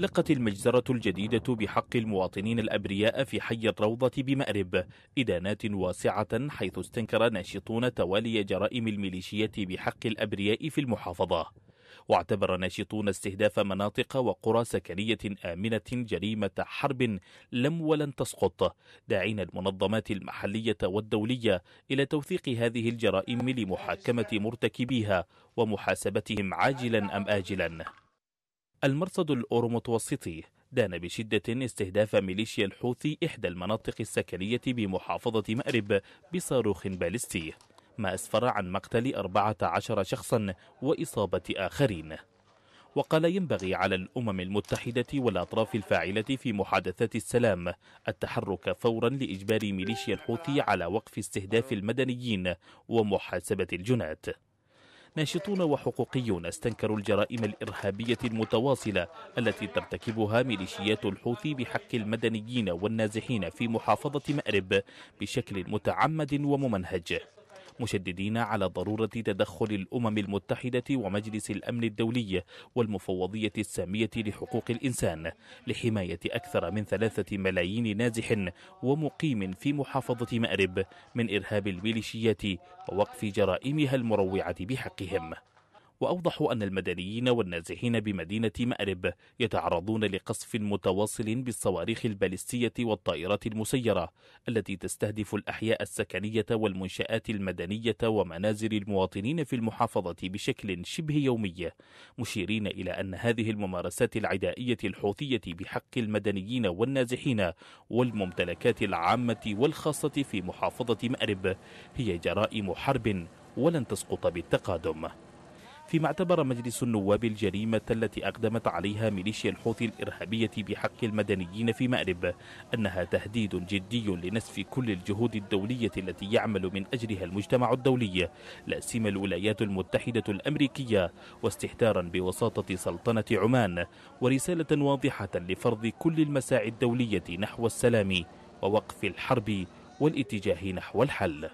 لقت المجزرة الجديدة بحق المواطنين الأبرياء في حي الروضة بمأرب إدانات واسعة حيث استنكر ناشطون توالي جرائم الميليشيات بحق الأبرياء في المحافظة. واعتبر ناشطون استهداف مناطق وقرى سكنية آمنة جريمة حرب لم ولن تسقط. داعين المنظمات المحلية والدولية إلى توثيق هذه الجرائم لمحاكمة مرتكبيها ومحاسبتهم عاجلا أم آجلا. المرصد الأورومتوسطي دان بشدة استهداف ميليشيا الحوثي إحدى المناطق السكنية بمحافظة مأرب بصاروخ باليستي ما أسفر عن مقتل 14 شخصا وإصابة آخرين. وقال ينبغي على الأمم المتحدة والأطراف الفاعلة في محادثات السلام التحرك فورا لإجبار ميليشيا الحوثي على وقف استهداف المدنيين ومحاسبة الجنات. ناشطون وحقوقيون استنكروا الجرائم الإرهابية المتواصلة التي ترتكبها ميليشيات الحوثي بحق المدنيين والنازحين في محافظة مأرب بشكل متعمد وممنهج. مشددين على ضرورة تدخل الأمم المتحدة ومجلس الأمن الدولي والمفوضية السامية لحقوق الإنسان لحماية أكثر من ثلاثة ملايين نازح ومقيم في محافظة مأرب من إرهاب الميليشيات ووقف جرائمها المروعة بحقهم. وأوضح أن المدنيين والنازحين بمدينة مأرب يتعرضون لقصف متواصل بالصواريخ البالستية والطائرات المسيرة التي تستهدف الأحياء السكنية والمنشآت المدنية ومنازل المواطنين في المحافظة بشكل شبه يومي مشيرين إلى أن هذه الممارسات العدائية الحوثية بحق المدنيين والنازحين والممتلكات العامة والخاصة في محافظة مأرب هي جرائم حرب ولن تسقط بالتقادم. فيما اعتبر مجلس النواب الجريمة التي أقدمت عليها ميليشيا الحوثي الإرهابية بحق المدنيين في مأرب أنها تهديد جدي لنسف كل الجهود الدولية التي يعمل من أجلها المجتمع الدولي لا سيما الولايات المتحدة الأمريكية واستهتارا بوساطة سلطنة عمان ورسالة واضحة لفرض كل المساعي الدولية نحو السلام ووقف الحرب والاتجاه نحو الحل.